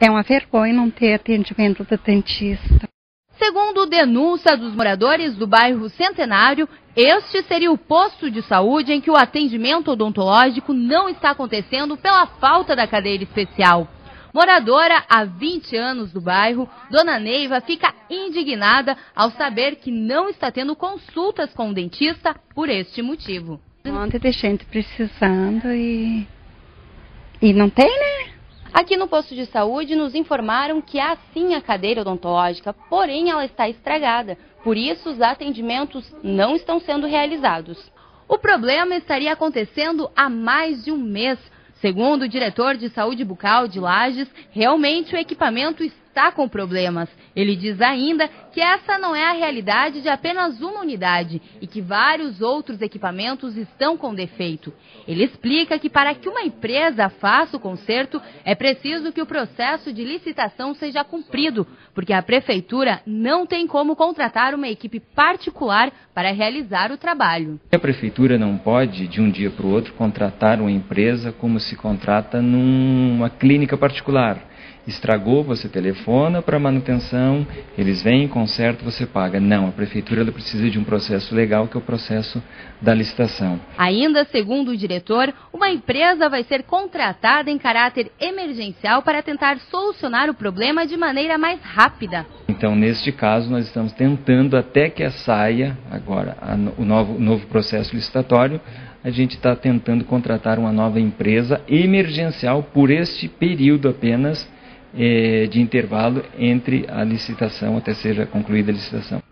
É uma vergonha não ter atendimento do dentista. Segundo denúncia dos moradores do bairro Centenário, este seria o posto de saúde em que o atendimento odontológico não está acontecendo pela falta da cadeira especial. Moradora há 20 anos do bairro, Dona Neiva fica indignada ao saber que não está tendo consultas com o dentista por este motivo. Monte de gente precisando e, e não tem, né? Aqui no posto de saúde nos informaram que há sim a cadeira odontológica, porém ela está estragada. Por isso os atendimentos não estão sendo realizados. O problema estaria acontecendo há mais de um mês. Segundo o diretor de saúde bucal de Lages, realmente o equipamento está com problemas. Ele diz ainda que essa não é a realidade de apenas uma unidade e que vários outros equipamentos estão com defeito. Ele explica que para que uma empresa faça o conserto é preciso que o processo de licitação seja cumprido, porque a prefeitura não tem como contratar uma equipe particular para realizar o trabalho. A prefeitura não pode, de um dia para o outro, contratar uma empresa como se contrata numa clínica particular estragou, você telefona para manutenção, eles vêm, consertam, você paga. Não, a prefeitura ela precisa de um processo legal que é o processo da licitação. Ainda segundo o diretor, uma empresa vai ser contratada em caráter emergencial para tentar solucionar o problema de maneira mais rápida. Então, neste caso, nós estamos tentando até que saia agora a, o novo, novo processo licitatório, a gente está tentando contratar uma nova empresa emergencial por este período apenas eh, de intervalo entre a licitação até seja concluída a licitação.